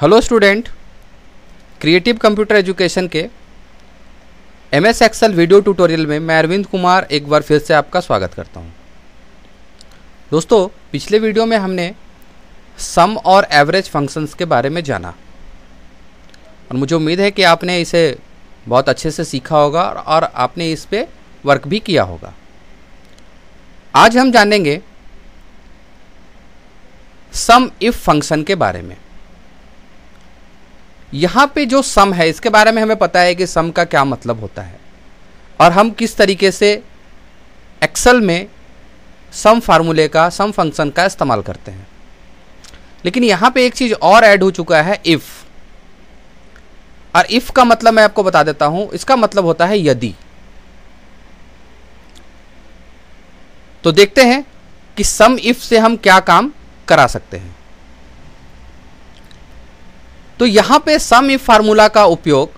Hello student creative computer education के M S Excel video tutorial में मैं अरविंद कुमार एक बार फिर से आपका स्वागत करता हूँ। दोस्तों, पिछले वीडियो में हमने सम और एवरेज फ़ंक्शंस के बारे में जाना। और मुझे उम्मीद है कि आपने इसे बहुत अच्छे से सीखा होगा और आपने इस पर वर्क भी किया होगा। आज हम जानेंगे सम इफ़ फ़ंक्शन के बारे में। यहाँ पे जो सम है, इसके बारे में हमें पता है कि सम का क्या मतलब होता है। और हम किस तरीके से एक्सेल में सम फार्मूले का, सम फ़ंक्शन का इस्तेमाल करते हैं। लेकिन यहाँ पे एक चीज़ और ऐड हो चुका है इफ़ और इफ़ का मतलब मैं आपको बता देता हूँ, इसका मतलब होता है यदि। तो देखते हैं कि सम इफ़ से हम क्या काम करा सकते हैं। तो यहाँ पे सम इफ़ फार्मूला का उपयोग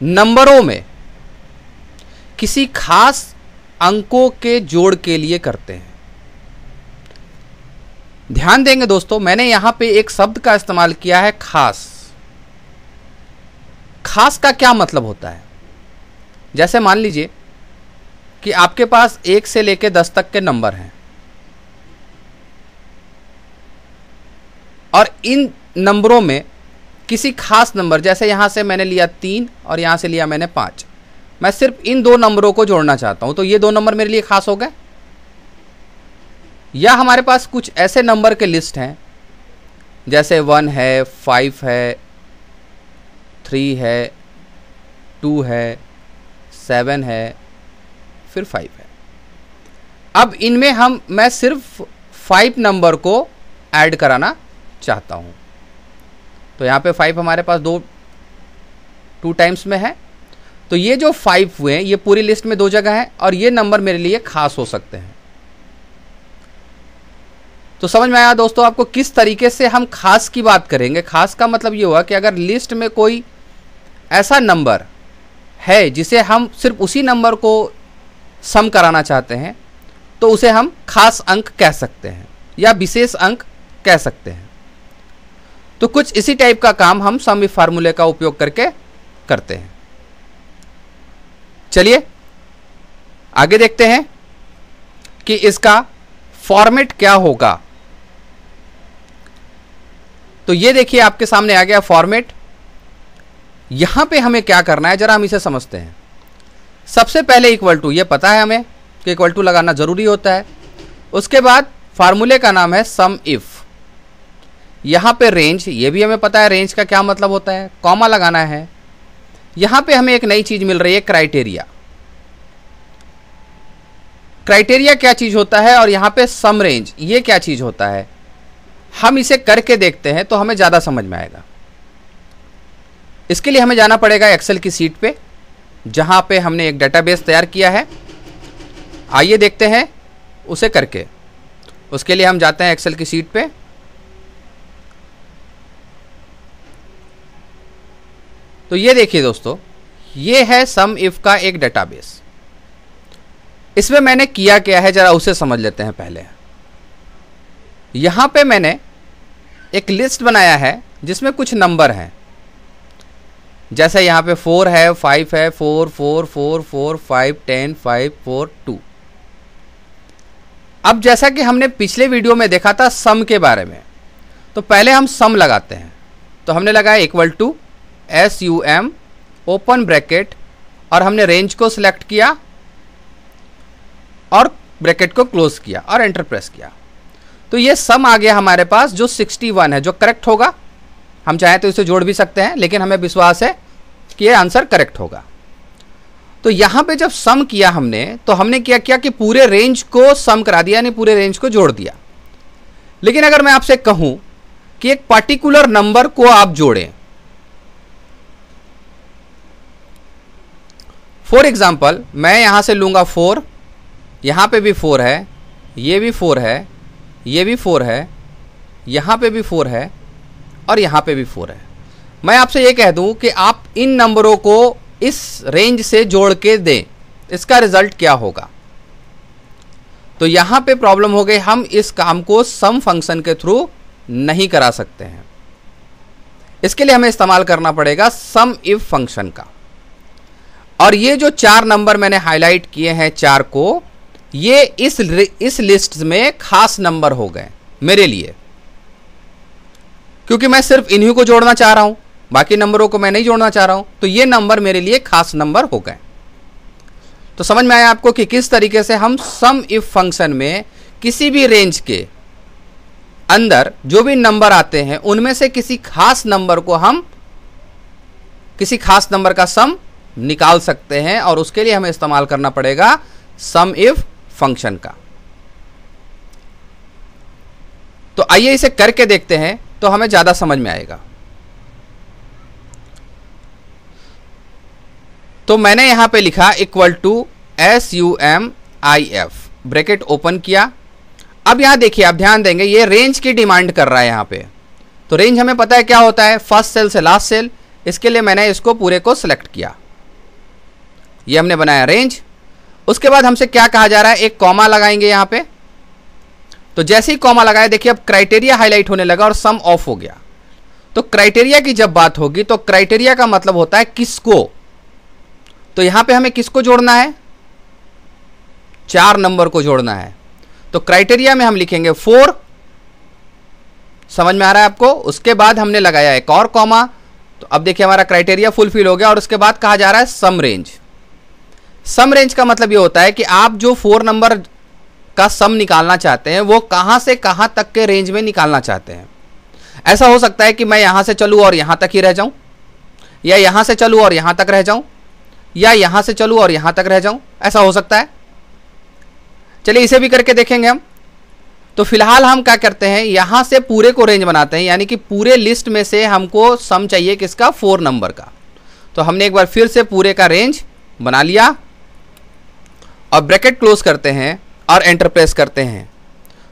नंबरों में किसी खास अंकों के जोड़ के लिए करते हैं। ध्यान देंगे दोस्तों, मैंने यहाँ पे एक शब्द का इस्तेमाल किया है खास। खास का क्या मतलब होता है? जैसे मान लीजिए कि आपके पास एक से लेकर दस तक के नंबर हैं और इन नंबरों में किसी खास नंबर, जैसे यहाँ से मैंने लिया तीन और यहाँ से लिया मैंने पाँच। मैं सिर्फ़ इन दो नंबरों को जोड़ना चाहता हूँ तो ये दो नंबर मेरे लिए खास हो गए? या हमारे पास कुछ ऐसे नंबर के लिस्ट हैं, जैसे वन है, फाइव है, थ्री है, टू है, सेवन है, फिर फाइव है। अब इनमें हम, मैं सिर्फ़ फाइव नंबर को ऐड कराना चाहता हूँ। तो यहाँ पे फाइव हमारे पास दो टू टाइम्स में है। तो ये जो फाइव हुए हैं, ये पूरी लिस्ट में दो जगह है और ये नंबर मेरे लिए खास हो सकते हैं। तो समझ में आया दोस्तों आपको किस तरीके से हम खास की बात करेंगे? खास का मतलब ये हुआ कि अगर लिस्ट में कोई ऐसा नंबर है जिसे हम सिर्फ़ उसी नंबर को सम कराना चाहते हैं तो उसे हम खास अंक कह सकते हैं या विशेष अंक कह सकते हैं। तो कुछ इसी टाइप का काम हम सम फार्मूले का उपयोग करके करते हैं। चलिए, आगे देखते हैं कि इसका फॉर्मेट क्या होगा। तो ये देखिए, आपके सामने आ गया फॉर्मेट यहाँ पे हमें क्या करना है, जरा हम इसे समझते हैं। सबसे पहले इक्वल टू ये पता है हमें कि इक्वल टू लगाना ज़रूरी होता है। उसके बाद फार्मूले का नाम है सम इफ़ यहाँ पे रेंज ये भी हमें पता है रेंज का क्या मतलब होता है कॉमा लगाना है। यहाँ पे हमें एक नई चीज़ मिल रही है क्राइटेरिया क्राइटेरिया क्या चीज़ होता है और यहाँ पे सम रेंज ये क्या चीज़ होता है? हम इसे करके देखते हैं तो हमें ज़्यादा समझ में आएगा। इसके लिए हमें जाना पड़ेगा एक्सेल की सीट पे, जहाँ पे हमने एक डेटाबेस तैयार किया है। आइए देखते हैं उसे करके। उसके लिए हम जाते हैं एक्सेल की सीट पे। तो ये देखिए दोस्तों, ये है सम इफ़ का एक डेटाबेस इसमें मैंने किया क्या है, जरा उसे समझ लेते हैं पहले। यहाँ पे मैंने एक लिस्ट बनाया है, जिसमें कुछ नंबर हैं। जैसे यहाँ पे फोर है फाइव है four four four four five ten five four two अब जैसा कि हमने पिछले वीडियो में देखा था सम के बारे में तो पहले हम सम लगाते हैं। तो हमने लगाया equal to S U M open bracket और हमने रेंज को सिलेक्ट किया, और ब्रैकेट को क्लोज किया, और एंटर प्रेस किया। तो ये सम आ गया हमारे पास जो 61 है, जो करेक्ट होगा। हम चाहें तो इसे जोड़ भी सकते हैं, लेकिन हमें विश्वास है कि ये आंसर करेक्ट होगा। तो यहाँ पे जब सम किया हमने तो हमने क्या किया कि पूरे रेंज को सम करा दिया, यानी पूरे रेंज को जोड़ दिया। लेकिन अगर मैं आपसे कहूँ कि एक पर्टिकुलर नंबर को आप जोड़ें फॉर एग्ज़ाम्पल मैं यहाँ से लूँगा फोर यहाँ पे भी फोर है, ये भी फोर है, ये भी फोर है, यहाँ पे भी फोर है और यहाँ पे भी फोर है। मैं आपसे ये कह दूँ कि आप इन नंबरों को इस रेंज से जोड़ के दें, इसका रिज़ल्ट क्या होगा? तो यहाँ पे प्रॉब्लम हो गई, हम इस काम को सम फ़ंक्शन के थ्रू नहीं करा सकते हैं। इसके लिए हमें इस्तेमाल करना पड़ेगा सम इफ़ फ़ंक्शन का। और ये जो चार नंबर मैंने हाईलाइट किए हैं चार को, ये इस इस लिस्ट में खास नंबर हो गए मेरे लिए। क्योंकि मैं सिर्फ़ इन्हीं को जोड़ना चाह रहा हूँ, बाकी नंबरों को मैं नहीं जोड़ना चाह रहा हूँ तो ये नंबर मेरे लिए खास नंबर हो गए। तो समझ में आया आपको कि किस तरीके से हम सम इफ़ फ़ंक्शन में किसी भी रेंज के अंदर जो भी नंबर आते हैं, उनमें से किसी खास नंबर को हम, किसी खास नंबर का सम निकाल सकते हैं और उसके लिए हमें इस्तेमाल करना पड़ेगा सम इफ़ फ़ंक्शन का। तो आइए इसे करके देखते हैं तो हमें ज़्यादा समझ में आएगा। तो मैंने यहाँ पे लिखा equal to S U M I F bracket open किया। अब यहाँ देखिए, आप ध्यान देंगे, ये रेंज की डिमांड कर रहा है यहाँ पे। तो रेंज हमें पता है क्या होता है? फ़र्स्ट सेल से लास्ट सेल इसके लिए मैंने इसको पूरे को सिलेक्ट किया। ये हमने बनाया रेंज उसके बाद हमसे क्या कहा जा रहा है? एक कॉमा लगाएँगे यहाँ पे। तो जैसे ही कॉमा लगाया, देखिए अब क्राइटेरिया हाईलाइट होने लगा और सम ऑफ़ हो गया। तो क्राइटेरिया की जब बात होगी तो क्राइटेरिया का मतलब होता है किसको? तो यहाँ पे हमें किसको जोड़ना है? चार नंबर को जोड़ना है। तो क्राइटेरिया में हम लिखेंगे फोर समझ में आ रहा है आपको? उसके बाद हमने लगाया एक और कॉमा तो अब देखिए हमारा क्राइटेरिया फुलफिल हो गया और उसके बाद कहा जा रहा है सम रेंज सम रेंज का मतलब ये होता है कि आप जो फोर नंबर का सम निकालना चाहते हैं, वो कहाँ से कहाँ तक के रेंज में निकालना चाहते हैं। ऐसा हो सकता है कि मैं यहाँ से चलूँ और यहाँ तक ही रह जाऊँ, या यहाँ से चलूँ और यहाँ तक रह जाऊँ, या यहाँ से चलूँ और यहाँ तक रह जाऊँ। ऐसा हो सकता है। चलिए इसे भी करके देखेंगे हम। तो फ़िलहाल हम क्या करते हैं, यहाँ से पूरे को रेंज बनाते हैं, यानी कि पूरे लिस्ट में से हमको सम चाहिए किसका? फोर नंबर का। तो हमने एक बार फिर से पूरे का रेंज बना लिया। और ब्रैकेट क्लोज करते हैं और एंटर प्रेस करते हैं।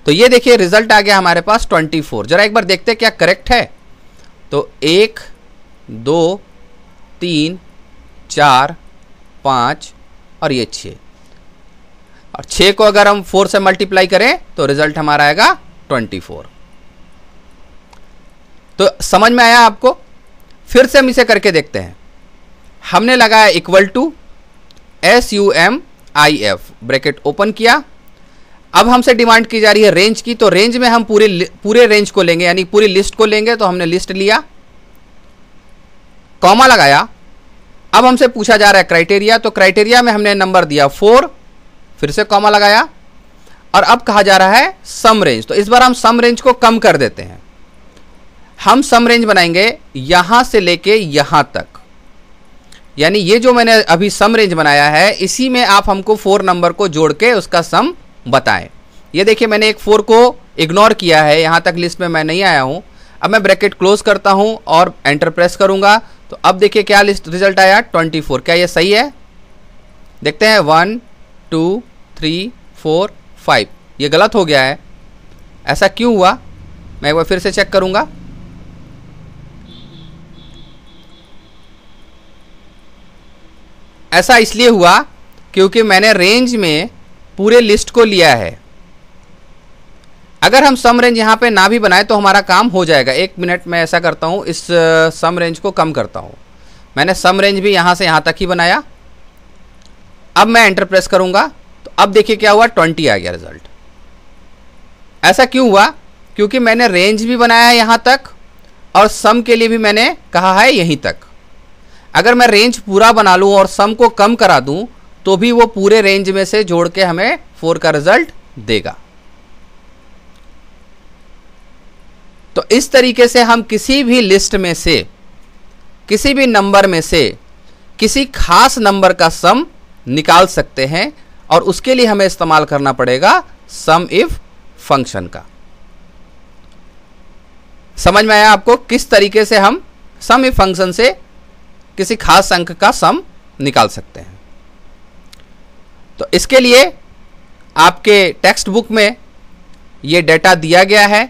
तो ये देखिए, रिज़ल्ट आ गया हमारे पास 24 जरा एक बार देखते हैं क्या करेक्ट है। तो एक, दो, तीन, चार, पाँच और ये छः। और छः को अगर हम फोर से मल्टीप्लाई करें तो रिज़ल्ट हमारा आएगा 24 तो समझ में आया आपको? फिर से हम इसे करके देखते हैं। हमने लगाया equal to S U M I F bracket open किया। अब हमसे डिमांड की जा रही है रेंज की तो रेंज में हम पूरे पूरे रेंज को लेंगे, यानी पूरी लिस्ट को लेंगे तो हमने लिस्ट लिया। कॉमा लगाया। अब हमसे पूछा जा रहा है क्राइटेरिया तो क्राइटेरिया में हमने नंबर दिया फोर फिर से कॉमा लगाया। और अब कहा जा रहा है सम रेंज तो इस बार हम सम रेंज को कम कर देते हैं। हम सम रेंज बनाएँगे यहाँ से लेके यहाँ तक। यानी ये जो मैंने अभी सम रेंज बनाया है, इसी में आप हमको फोर नंबर को जोड़ के उसका सम बताएँ। ये देखिए, मैंने एक फोर को इग्नोर किया है, यहाँ तक लिस्ट में मैं नहीं आया हूँ। अब मैं ब्रैकेट क्लोज करता हूँ और एंटर प्रेस करूँगा। तो अब देखिए क्या लिस्ट रिज़ल्ट आया? 24 क्या ये सही है? देखते हैं one two three four five ये गलत हो गया है। ऐसा क्यों हुआ? मैं एक बार फिर से चेक करूँगा। ऐसा इसलिए हुआ क्योंकि मैंने रेंज में पूरे लिस्ट को लिया है। अगर हम सम रेंज यहाँ पे ना भी बनाए तो हमारा काम हो जाएगा। एक मिनट में ऐसा करता हूँ, इस सम रेंज को कम करता हूँ। मैंने सम रेंज भी यहाँ से यहाँ तक ही बनाया। अब मैं एंटर प्रेस करूँगा। तो अब देखिए क्या हुआ ट्वेंटी आ गया रिज़ल्ट ऐसा क्यों हुआ? क्योंकि मैंने रेंज भी बनाया है यहाँ तक और सम के लिए भी मैंने कहा है यहीं तक। अगर मैं रेंज पूरा बना लूँ और सम को कम करा दूँ तो भी वो पूरे रेंज में से जोड़ के हमें फोर का रिज़ल्ट देगा। तो इस तरीके से हम किसी भी लिस्ट में से, किसी भी नंबर में से, किसी खास नंबर का सम निकाल सकते हैं और उसके लिए हमें इस्तेमाल करना पड़ेगा सम इफ़ फ़ंक्शन का। समझ में आया आपको किस तरीके से हम सम इफ़ फ़ंक्शन से किसी खास अंक का सम निकाल सकते हैं। तो इसके लिए आपके टेक्स्ट बुक में ये डेटा दिया गया है।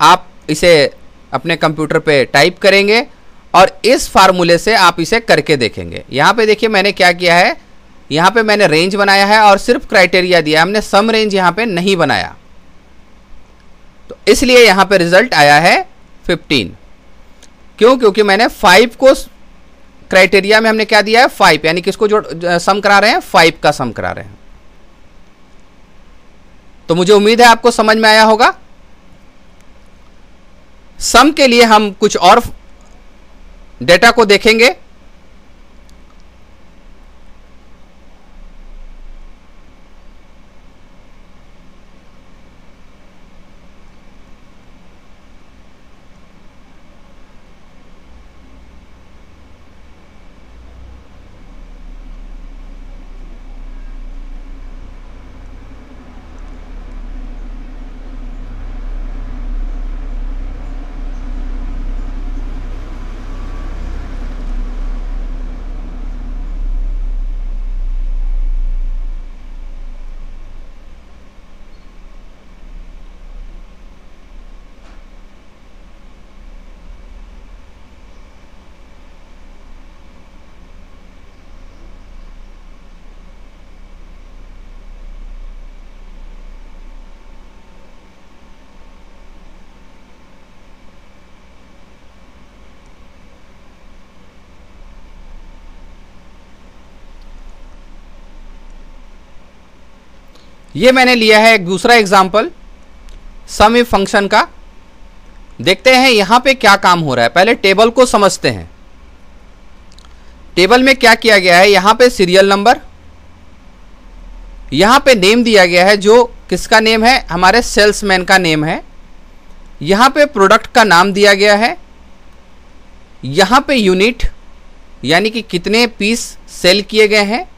आप इसे अपने कंप्यूटर पे टाइप करेंगे और इस फार्मूले से आप इसे करके देखेंगे। यहाँ पे देखिए मैंने क्या किया है। यहाँ पे मैंने रेंज बनाया है और सिर्फ़ क्राइटेरिया दिया हमने सम रेंज यहाँ पे नहीं बनाया। तो इसलिए यहाँ पे रिज़ल्ट आया है 15 क्यों? क्योंकि मैंने फाइव को क्राइटेरिया में हमने क्या दिया है? फाइव यानी किसको जो सम करा रहे हैं? फाइव का सम करा रहे हैं। तो मुझे उम्मीद है आपको समझ में आया होगा। सम के लिए हम कुछ और डेटा को देखेंगे। ये मैंने लिया है एक दूसरा एग्ज़ाम्पल सम फ़ंक्शन का। देखते हैं यहाँ पे क्या काम हो रहा है। पहले टेबल को समझते हैं। टेबल में क्या किया गया है? यहाँ पे सीरियल नंबर यहाँ पे नेम दिया गया है जो किसका नेम है? हमारे सेल्समैन का नेम है। यहाँ पे प्रोडक्ट का नाम दिया गया है। यहाँ पे यूनिट यानी कि कितने पीस सेल किए गए हैं।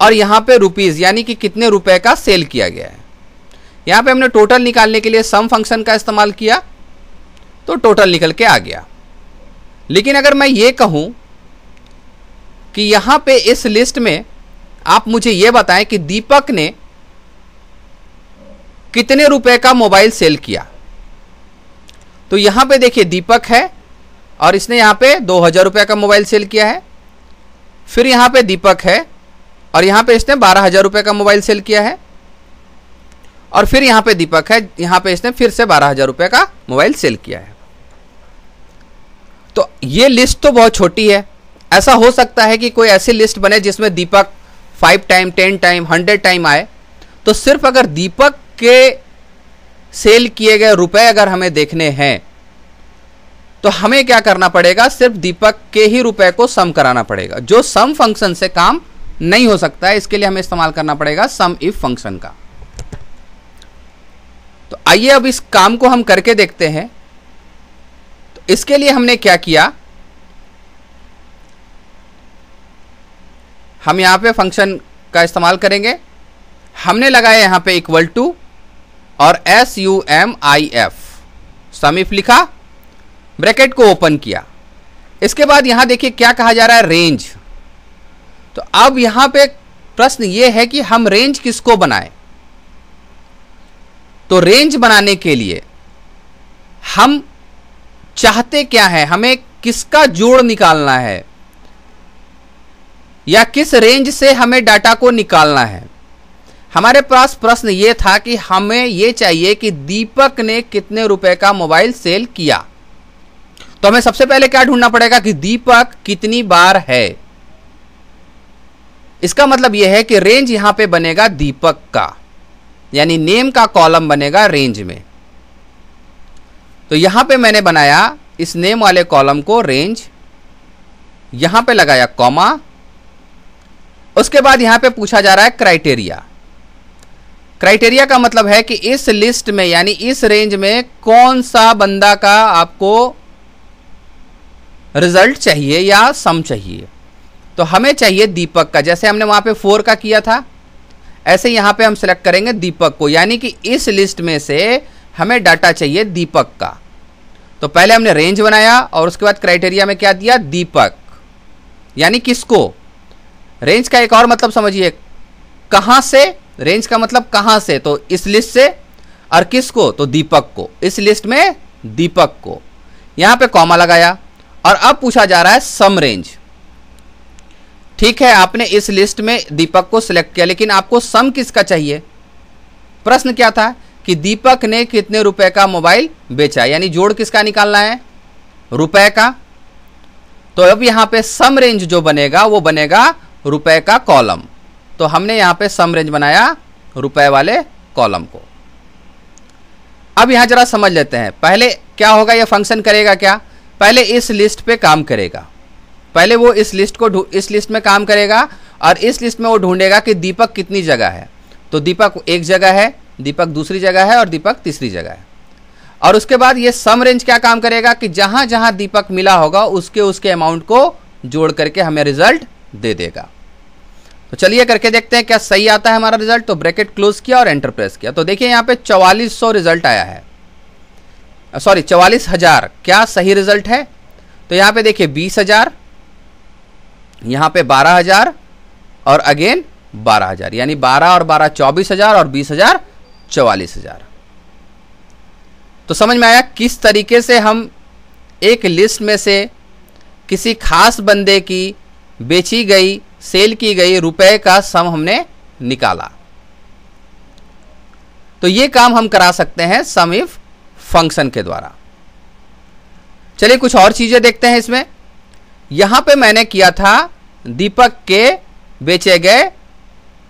और यहाँ पे रुपीज़ यानी कि कितने रुपए का सेल किया गया है। यहाँ पे हमने टोटल निकालने के लिए सम फ़ंक्शन का इस्तेमाल किया तो टोटल निकल के आ गया। लेकिन अगर मैं ये कहूँ कि यहाँ पे इस लिस्ट में आप मुझे ये बताएँ कि दीपक ने कितने रुपए का मोबाइल सेल किया। तो यहाँ पे देखिए दीपक है और इसने यहाँ पे दो हज़ार रुपये का मोबाइल सेल किया है। फिर यहाँ पे दीपक है और यहाँ पे इसने बारह हज़ार रुपये का मोबाइल सेल किया है। और फिर यहाँ पे दीपक है, यहाँ पे इसने फिर से बारह हज़ार रुपये का मोबाइल सेल किया है। तो ये लिस्ट तो बहुत छोटी है। ऐसा हो सकता है कि कोई ऐसी लिस्ट बने जिसमें Deepak five time, ten time, hundred time आए। तो सिर्फ़ अगर दीपक के सेल किए गए रुपए अगर हमें देखने हैं तो हमें क्या करना पड़ेगा? सिर्फ़ दीपक के ही रुपए को सम कराना पड़ेगा। जो सम फ़ंक्शन से काम नहीं हो सकता है, इसके लिए हमें इस्तेमाल करना पड़ेगा सम इफ़ फ़ंक्शन का। तो आइए अब इस काम को हम करके देखते हैं। तो इसके लिए हमने क्या किया? हम यहाँ पे फ़ंक्शन का इस्तेमाल करेंगे। हमने लगाया यहाँ पे इक्वल टू और S U M I F sum if लिखा, ब्रैकेट को ओपन किया। इसके बाद यहाँ देखिए क्या कहा जा रहा है रेंज तो अब यहाँ पे प्रश्न ये है कि हम रेंज किसको बनाएँ? तो रेंज बनाने के लिए हम चाहते क्या है? हमें किसका जोड़ निकालना है? या किस रेंज से हमें डाटा को निकालना है? हमारे पास प्रश्न ये था कि हमें यह चाहिए कि दीपक ने कितने रुपए का मोबाइल सेल किया। तो हमें सबसे पहले क्या ढूंढना पड़ेगा कि दीपक कितनी बार है? इसका मतलब यह है कि रेंज यहाँ पे बनेगा दीपक का, यानी नेम का कॉलम बनेगा रेंज में। तो यहाँ पे मैंने बनाया इस नेम वाले कॉलम को रेंज यहाँ पे लगाया कॉमा उसके बाद यहाँ पे पूछा जा रहा है क्राइटेरिया क्राइटेरिया का मतलब है कि इस लिस्ट में, यानी इस रेंज में कौन सा बंदा का आपको रिज़ल्ट चाहिए या सम चाहिए। तो हमें चाहिए दीपक का। जैसे हमने वहाँ पे फोर का किया था, ऐसे यहाँ पे हम सेलेक्ट करेंगे दीपक को। यानी कि इस लिस्ट में से हमें डाटा चाहिए दीपक का। तो पहले हमने रेंज बनाया और उसके बाद क्राइटेरिया में क्या दिया? दीपक। यानी किसको? रेंज का एक और मतलब समझिए। कहाँ से? रेंज का मतलब कहाँ से? तो इस लिस्ट से और किसको? तो दीपक को। इस लिस्ट में दीपक को। यहाँ पे कॉमा लगाया और अब पूछा जा रहा है सम रेंज ठीक है, आपने इस लिस्ट में दीपक को सिलेक्ट किया, लेकिन आपको सम किसका चाहिए? प्रश्न क्या था कि दीपक ने कितने रुपए का मोबाइल बेचा? यानी जोड़ किसका निकालना है? रुपए का। तो अब यहाँ पे सम रेंज जो बनेगा, वो बनेगा रुपए का कॉलम तो हमने यहाँ पे सम रेंज बनाया रुपए वाले कॉलम को. अब यहाँ जरा समझ लेते हैं। पहले क्या होगा, यह फ़ंक्शन करेगा क्या? पहले इस लिस्ट पे काम करेगा। पहले वो इस लिस्ट को इस लिस्ट में काम करेगा और इस लिस्ट में वो ढूंढेगा कि दीपक कितनी जगह है। तो दीपक एक जगह है, दीपक दूसरी जगह है और दीपक तीसरी जगह है। और उसके बाद ये सम रेंज क्या काम करेगा कि जहाँ जहाँ दीपक मिला होगा, उसके उसके अमाउंट को जोड़ करके हमें रिज़ल्ट दे देगा। तो चलिए करके देखते हैं क्या सही आता है हमारा रिज़ल्ट तो ब्रैकेट क्लोज किया और एंटर प्रेस किया। तो देखिए यहाँ पे चौवालीस सौ रिज़ल्ट आया है। सॉरी चौवालीस हज़ार। क्या सही रिज़ल्ट है? तो यहाँ पे देखिए बीस हज़ार यहाँ पे बारह हज़ार और अगेन बारह हज़ार, यानी बारह और बारह चौबीस हज़ार और बीस हज़ार चौवालीस हज़ार। तो समझ में आया किस तरीके से हम एक लिस्ट में से किसी खास बंदे की बेची गई, सेल की गई रुपए का सम हमने निकाला। तो ये काम हम करा सकते हैं सम इफ़ फ़ंक्शन के द्वारा। चलिए कुछ और चीज़ें देखते हैं इसमें। यहाँ पे मैंने किया था दीपक के बेचे गए,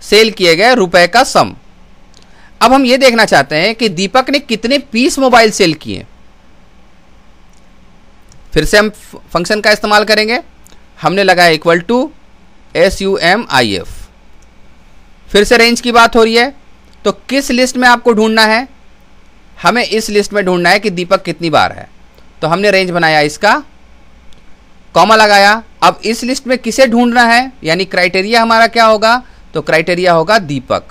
सेल किए गए रुपए का सम। अब हम ये देखना चाहते हैं कि दीपक ने कितने पीस मोबाइल सेल किए। फिर से हम फ़ंक्शन का इस्तेमाल करेंगे। हमने लगाया equal to S U M I F फिर से रेंज की बात हो रही है। तो किस लिस्ट में आपको ढूंढना है? हमें इस लिस्ट में ढूंढना है कि दीपक कितनी बार है। तो हमने रेंज बनाया इसका। कॉमा लगाया। अब इस लिस्ट में किसे ढूंढना है? यानी क्राइटेरिया हमारा क्या होगा? तो क्राइटेरिया होगा दीपक।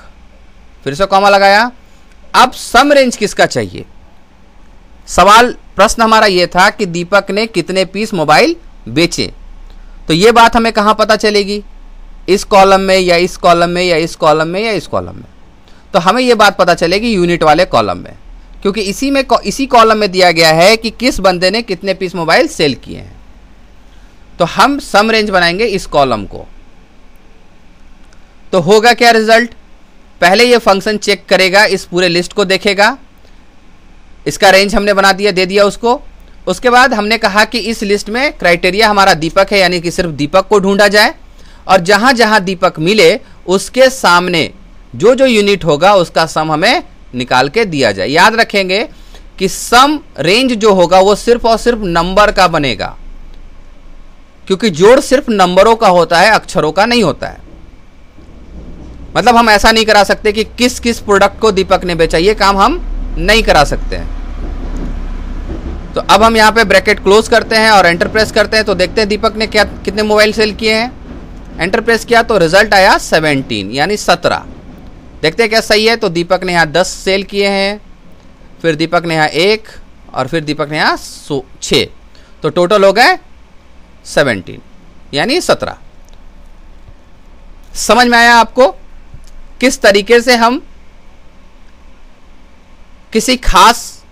फिर से कॉमा लगाया। अब सम रेंज किसका चाहिए? सवाल, प्रश्न हमारा यह था कि दीपक ने कितने पीस मोबाइल बेचे? तो ये बात हमें कहाँ पता चलेगी? इस कॉलम में या इस कॉलम में या इस कॉलम में या इस कॉलम में? तो हमें यह बात पता चलेगी यूनिट वाले कॉलम में। क्योंकि इसी में इसी कॉलम में दिया गया है कि किस बंदे ने कितने पीस मोबाइल सेल किए हैं। तो हम सम रेंज बनाएँगे इस कॉलम को। तो होगा क्या रिज़ल्ट पहले ये फ़ंक्शन चेक करेगा, इस पूरे लिस्ट को देखेगा। इसका रेंज हमने बना दिया, दे दिया उसको। उसके बाद हमने कहा कि इस लिस्ट में क्राइटेरिया हमारा दीपक है, यानी कि सिर्फ़ दीपक को ढूंढा जाए। और जहाँ जहाँ दीपक मिले, उसके सामने जो जो यूनिट होगा, उसका सम हमें निकाल के दिया जाए। याद रखेंगे कि सम रेंज जो होगा, वो सिर्फ़ और सिर्फ़ नंबर का बनेगा। क्योंकि जोड़ सिर्फ़ नंबरों का होता है, अक्षरों का नहीं होता है। मतलब हम ऐसा नहीं करा सकते कि किस किस प्रोडक्ट को दीपक ने बेचा, ये काम हम नहीं करा सकते हैं। तो अब हम यहाँ पे ब्रैकेट क्लोज करते हैं और एंटर प्रेस करते हैं तो देखते हैं दीपक ने क्या, कितने मोबाइल सेल किए हैं। एंटर प्रेस किया तो रिज़ल्ट आया 17 यानी 17 देखते हैं क्या सही है तो दीपक ने यहाँ 10 सेल किए हैं, फिर दीपक ने यहाँ एक, और फिर दीपक ने यहाँ सो छः तो टोटल हो गए 17 यानी 17 समझ में आया आपको? किस तरीके से हम किसी खास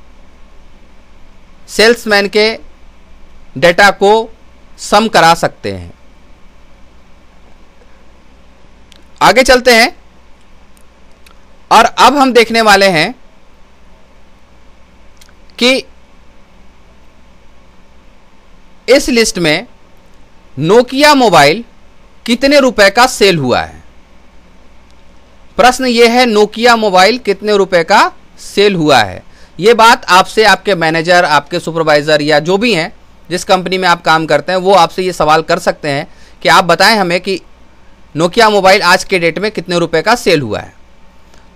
सेल्समैन के डेटा को सम करा सकते हैं? आगे चलते हैं। और अब हम देखने वाले हैं कि इस लिस्ट में नोकिया मोबाइल कितने रुपए का सेल हुआ है? प्रश्न यह है, नोकिया मोबाइल कितने रुपए का सेल हुआ है? ये बात आपसे आपके मैनेजर, आपके सुपरवाइज़र या जो भी हैं, जिस कंपनी में आप काम करते हैं, वो आपसे ये सवाल कर सकते हैं कि आप बताएँ हमें कि नोकिया मोबाइल आज के डेट में कितने रुपए का सेल हुआ है।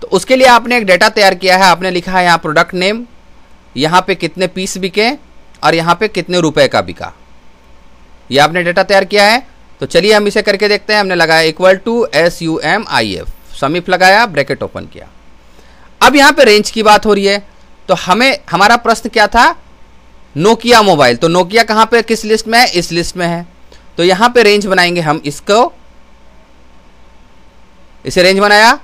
तो उसके लिए आपने एक डेटा तैयार किया है, आपने लिखा है यहाँ प्रोडक्ट नेम यहाँ पे कितने पीस बिके और यहाँ पे कितने रुपए का बिका। ये आपने डेटा तैयार किया है? तो चलिए हम इसे करके देखते हैं। हमने लगाया equal to S U M I F समीप लगाया ब्रैकेट ओपन किया। अब यहाँ पे रेंज की बात हो रही है। तो हमें, हमारा प्रश्न क्या था? नोकिया मोबाइल तो नोकिया कहाँ पे, किस लिस्ट में है? इस लिस्ट में है। तो यहाँ पे रेंज बनाएँगे हम इसको। इसे रेंज बनाया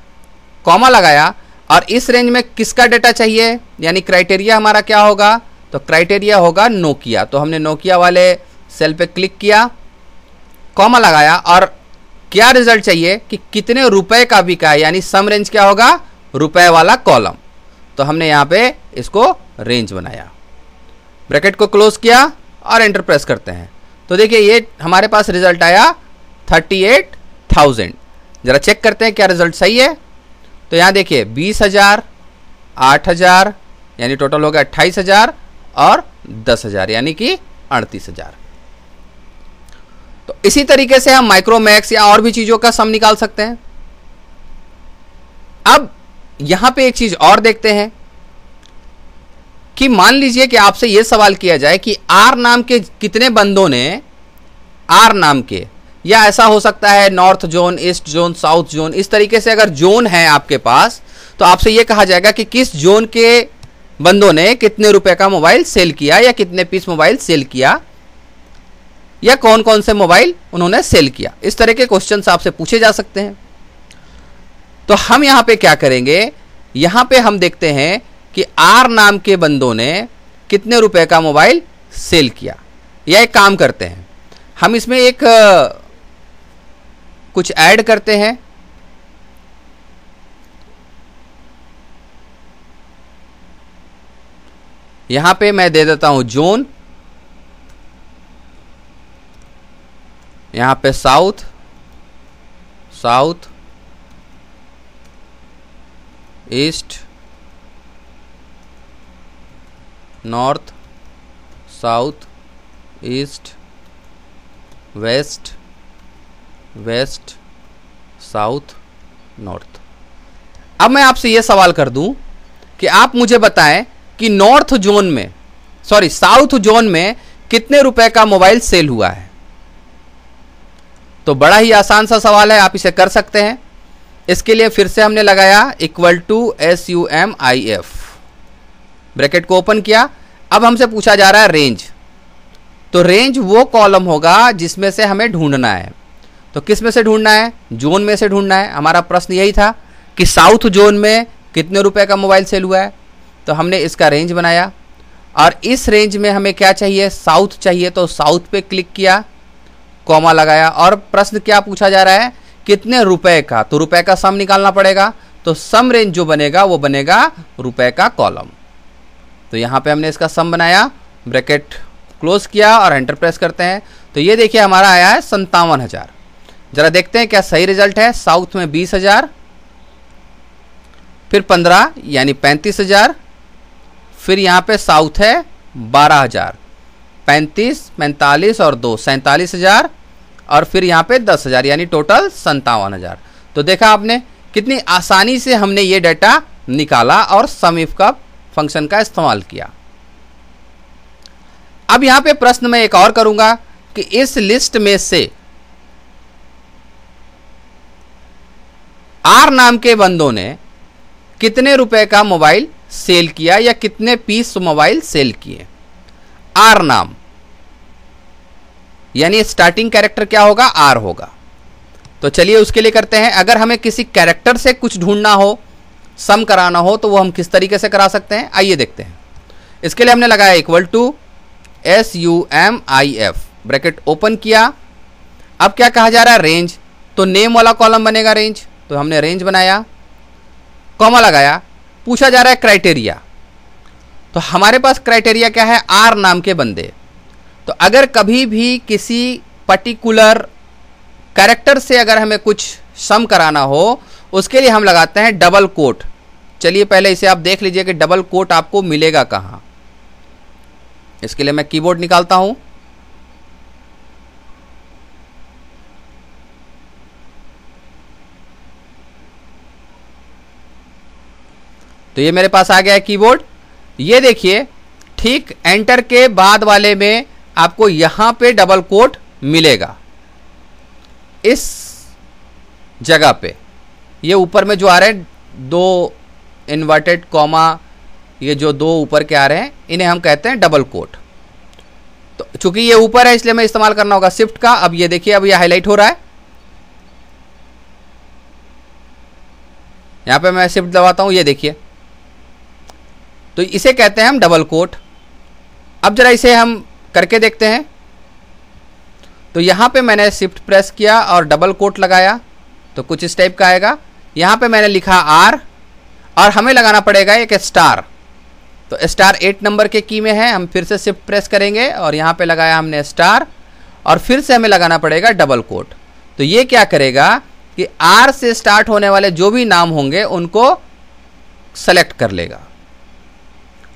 कॉमा लगाया, और इस रेंज में किसका डेटा चाहिए? यानी क्राइटेरिया हमारा क्या होगा? तो क्राइटेरिया होगा नोकिया तो हमने नोकिया वाले सेल पे क्लिक किया कॉमा लगाया और क्या रिज़ल्ट चाहिए कि कितने रुपए का बिका है यानी सम रेंज क्या होगा? रुपए वाला कॉलम तो हमने यहाँ पे इसको रेंज बनाया. ब्रैकेट को क्लोज किया और एंटर प्रेस करते हैं. तो देखिए, ये हमारे पास रिज़ल्ट आया थर्टी एट थाउज़ेंड ज़रा चेक करते हैं क्या रिज़ल्ट सही है. तो यहाँ देखिए, बीस हज़ार, आठ हज़ार, यानी टोटल हो गया अट्ठाईस हज़ार और दस हज़ार, यानी कि अड़तीस हज़ार. तो इसी तरीके से हम माइक्रोमैक्स या और भी चीज़ों का सम निकाल सकते हैं। अब यहाँ पे एक चीज़ और देखते हैं कि मान लीजिए कि आपसे यह सवाल किया जाए कि आर नाम के कितने बंदों ने आर नाम के, या ऐसा हो सकता है north zone east zone south zone इस तरीके से अगर जोन है आपके पास तो आपसे यह कहा जाएगा कि किस जोन के बंदों ने कितने रुपए का मोबाइल सेल किया या कितने पीस मोबाइल सेल किया। या कौन कौन से मोबाइल उन्होंने सेल किया? इस तरह के क्वेश्चन आपसे पूछे जा सकते हैं। तो हम यहाँ पे क्या करेंगे? यहाँ पे हम देखते हैं कि आर नाम के बंदों ने कितने रुपए का मोबाइल सेल किया। या एक काम करते हैं। हम इसमें एक कुछ ऐड करते हैं। यहाँ पे मैं दे देता हूँ जोन। यहाँ पे south south, east, north, south, east, west west, south, north. अब मैं आपसे यह सवाल कर दूँ कि आप मुझे बताएँ कि नॉर्थ जोन में, सॉरी, साउथ जोन में कितने रुपए का मोबाइल सेल हुआ है? तो बड़ा ही आसान सा सवाल है, आप इसे कर सकते हैं। इसके लिए फिर से हमने लगाया equal to S U M I F. Bracket को ओपन किया। अब हमसे पूछा जा रहा है रेंज। तो रेंज वो कॉलम होगा जिसमें से हमें ढूंढना है। तो किसमें से ढूंढना है? जोन में से ढूंढना है। हमारा प्रश्न यही था कि साउथ जोन में कितने रुपए का मोबाइल सेल हुआ है? तो हमने इसका रेंज बनाया। और इस रेंज में हमें क्या चाहिए? साउथ चाहिए। तो साउथ पे क्लिक किया। कॉमा लगाया और प्रश्न क्या पूछा जा रहा है? कितने रुपए का? तो रुपए का सम निकालना पड़ेगा। तो सम रेंज जो बनेगा, वो बनेगा रुपए का कॉलम तो यहाँ पे हमने इसका सम बनाया ब्रैकेट क्लोज किया और एंटर प्रेस करते हैं। तो ये देखिए, हमारा आया है संतावन हज़ार। जरा देखते हैं क्या सही रिज़ल्ट है। साउथ में बीस हज़ार, फिर पंद्रह, यानी पैंतीस हज़ार, फिर यहाँ पे साउथ है बारह हज़ार। पैंतीस, पैंतालीस और दो, सैंतालीस हज़ार और फिर यहाँ पे दस हज़ार, यानी टोटल संतावन हज़ार। तो देखा आपने, कितनी आसानी से हमने ये डाटा निकाला और समीफ का फ़ंक्शन का इस्तेमाल किया। अब यहाँ पे प्रश्न मैं एक और करूँगा कि इस लिस्ट में से आर नाम के बंदों ने कितने रुपए का मोबाइल सेल किया या कितने पीस मोबाइल सेल किए? आर नाम। यानी स्टार्टिंग कैरेक्टर क्या होगा? आर होगा। तो चलिए उसके लिए करते हैं, अगर हमें किसी कैरेक्टर से कुछ ढूंढना हो सम कराना हो तो वो हम किस तरीके से करा सकते हैं? आइए देखते हैं। इसके लिए हमने लगाया equal to S U M I F bracket open किया। अब क्या कहा जा रहा है? रेंज तो नेम वाला कॉलम बनेगा रेंज तो हमने रेंज बनाया कॉमा लगाया, पूछा जा रहा है क्राइटेरिया तो हमारे पास क्राइटेरिया क्या है? आर नाम के बंदे। तो अगर कभी भी किसी पर्टिकुलर कैरेक्टर से अगर हमें कुछ सम कराना हो, उसके लिए हम लगाते हैं डबल कोट चलिए पहले इसे आप देख लीजिए कि डबल कोट आपको मिलेगा कहाँ। इसके लिए मैं कीबोर्ड निकालता हूँ। तो ये मेरे पास आ गया है कीबोर्ड ये देखिए, ठीक एंटर के बाद वाले में आपको यहाँ पे डबल कोट मिलेगा। इस जगह पे। ये ऊपर में जो आ रहे हैं, दो इन्वर्टेड कॉमा ये जो दो ऊपर के आ रहे हैं, इन्हें हम कहते हैं डबल कोट तो चूँकि ये ऊपर है, इसलिए मैं इस्तेमाल करना होगा शिफ्ट का। अब ये देखिए, अब ये हाईलाइट हो रहा है। यहाँ पे मैं शिफ्ट दबाता हूँ, ये देखिए। तो इसे कहते हैं हम डबल कोट अब जरा इसे हम करके देखते हैं। तो यहाँ पे मैंने शिफ्ट प्रेस किया और डबल कोट लगाया तो कुछ इस टाइप का आएगा। यहाँ पे मैंने लिखा आर और हमें लगाना पड़ेगा एक स्टार तो स्टार एट नंबर के की में है, हम फिर से शिफ्ट प्रेस करेंगे और यहाँ पे लगाया हमने स्टार और फिर से हमें लगाना पड़ेगा डबल कोट तो ये क्या करेगा कि आर से स्टार्ट होने वाले जो भी नाम होंगे, उनको सेलेक्ट कर लेगा।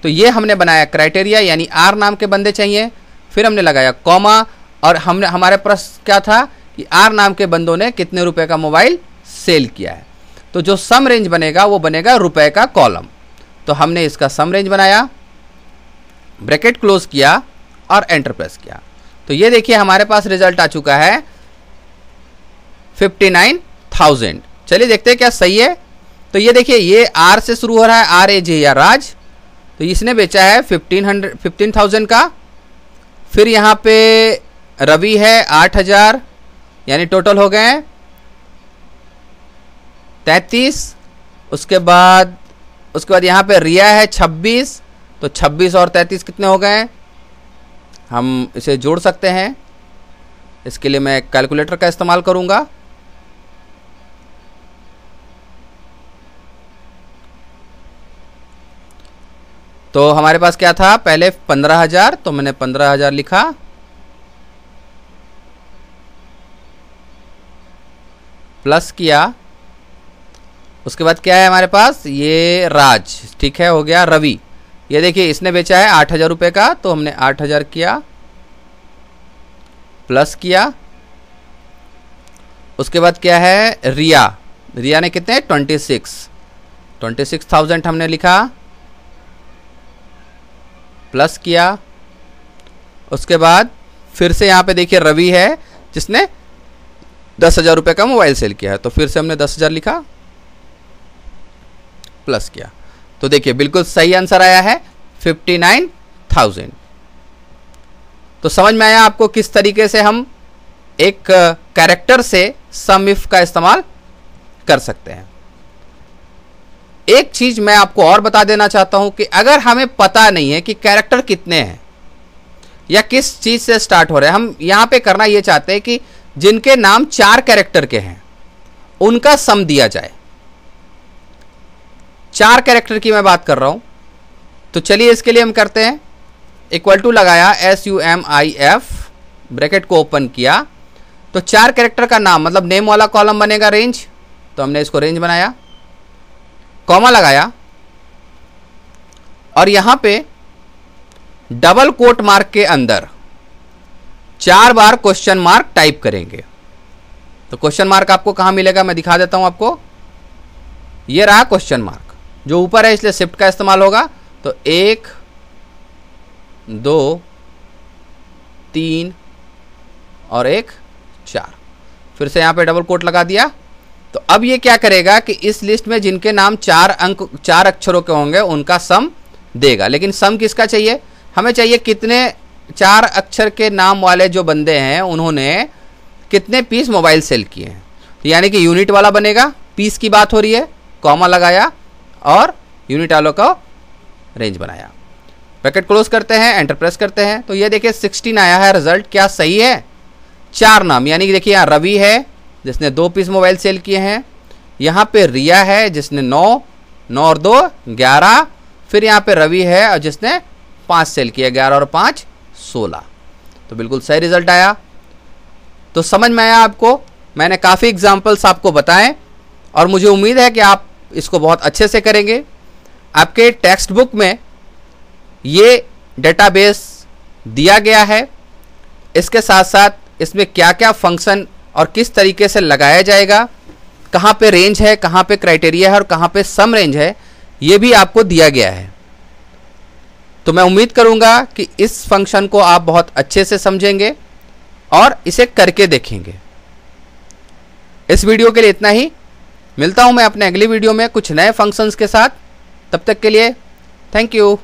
तो ये हमने बनाया क्राइटेरिया यानी आर नाम के बंदे चाहिए। फिर हमने लगाया कॉमा और हमने, हमारे प्रश्न क्या था कि आर नाम के बंदों ने कितने रुपए का मोबाइल सेल किया है। तो जो सम रेंज बनेगा, वो बनेगा रुपए का कॉलम। तो हमने इसका सम रेंज बनाया, ब्रैकेट क्लोज किया और एंटर प्रेस किया। तो ये देखिए, हमारे पास रिज़ल्ट आ चुका है फिफ्टी नाइन थाउज़ेंड। चलिए देखते हैं क्या सही है। तो ये देखिए, ये आर से शुरू हो रहा है आर ए जे या राज। तो इसने बेचा है फिफ्टीन हंड्रेड, फिफ्टीन थाउज़ेंड का फिर यहाँ पे रवि है आठ हज़ार, यानी टोटल हो गए तैतीस। उसके बाद उसके बाद यहाँ पे रिया है छब्बीस तो छब्बीस और तैतीस कितने हो गए? हम इसे जोड़ सकते हैं। इसके लिए मैं कैलकुलेटर का इस्तेमाल करूँगा। तो हमारे पास क्या था? पहले पंद्रह हज़ार तो मैंने पंद्रह हज़ार लिखा। प्लस किया। उसके बाद क्या है हमारे पास? ये राज, ठीक है, हो गया रवि। ये देखिए, इसने बेचा है आठ हज़ार रुपये का तो हमने आठ हज़ार किया। प्लस किया। उसके बाद क्या है? रिया। रिया ने कितने? Twenty six. Twenty six thousand हमने लिखा। प्लस किया, उसके बाद फिर से यहाँ पे देखिए रवि है, जिसने दस हज़ार रुपये का मोबाइल सेल किया है। तो फिर से हमने दस हज़ार लिखा, प्लस किया। तो देखिए, बिल्कुल सही आंसर आया है, फिफ्टी नाइन थाउज़ेंड। तो समझ में आया आपको किस तरीके से हम एक कैरेक्टर से सम इफ़ का इस्तेमाल कर सकते हैं। एक चीज़ मैं आपको और बता देना चाहता हूँ कि अगर हमें पता नहीं है कि कैरेक्टर कितने हैं, या किस चीज़ से स्टार्ट हो रहे हैं, हम यहाँ पे करना यह चाहते हैं कि जिनके नाम चार कैरेक्टर के हैं, उनका सम दिया जाए। चार कैरेक्टर की मैं बात कर रहा हूँ। तो चलिए इसके लिए हम करते हैं। इक्वल टू लगाया S U M I F bracket को ओपन किया। तो चार कैरेक्टर का नाम मतलब नेम वाला कॉलम बनेगा रेंज। तो हमने इसको रेंज बनाया। कॉमा लगाया, और यहाँ पे डबल कोट मार्क के अंदर चार बार क्वेश्चन मार्क टाइप करेंगे। तो क्वेश्चन मार्क आपको कहाँ मिलेगा? मैं दिखा देता हूँ आपको। ये रहा क्वेश्चन मार्क। जो ऊपर है, इसलिए शिफ्ट का इस्तेमाल होगा। तो एक, दो, तीन, और एक, चार। फिर से यहाँ पे डबल कोट लगा दिया। तो अब ये क्या करेगा कि इस लिस्ट में जिनके नाम चार अंक, चार अक्षरों के होंगे, उनका सम देगा। लेकिन सम किसका चाहिए? हमें चाहिए कितने चार अक्षर के नाम वाले जो बंदे हैं, उन्होंने कितने पीस मोबाइल सेल किए हैं। तो यानी कि यूनिट वाला बनेगा, पीस की बात हो रही है, कॉमा लगाया और यूनिट वालों का रेंज बनाया। पैकेट क्लोज करते हैं, एंटर प्रेस करते हैं। तो ये देखिए 16 आया है, रिज़ल्ट क्या सही है? चार नाम, यानी कि देखिए यहाँ रवि है जिसने दो पीस मोबाइल सेल किए हैं। यहाँ पे रिया है, जिसने नौ नौ और दो, ग्यारह। फिर यहाँ पे रवि है और जिसने पाँच सेल किया ग्यारह और पाँच, सोलह। तो बिल्कुल सही रिज़ल्ट आया। तो समझ में आया आपको? मैंने काफ़ी एग्जाम्पल्स आपको बताएँ और मुझे उम्मीद है कि आप इसको बहुत अच्छे से करेंगे। आपके टेक्स्ट बुक में ये डेटाबेस दिया गया है। इसके साथ साथ इसमें क्या क्या फ़ंक्शन और किस तरीके से लगाया जाएगा, कहाँ पे रेंज है, कहाँ पे क्राइटेरिया है और कहाँ पे सम रेंज है, ये भी आपको दिया गया है। तो मैं उम्मीद करूँगा कि इस फ़ंक्शन को आप बहुत अच्छे से समझेंगे और इसे करके देखेंगे। इस वीडियो के लिए इतना ही। मिलता हूँ मैं अपने अगली वीडियो में कुछ नए फ़ंक्शंस के साथ। तब तक के लिए थैंक यू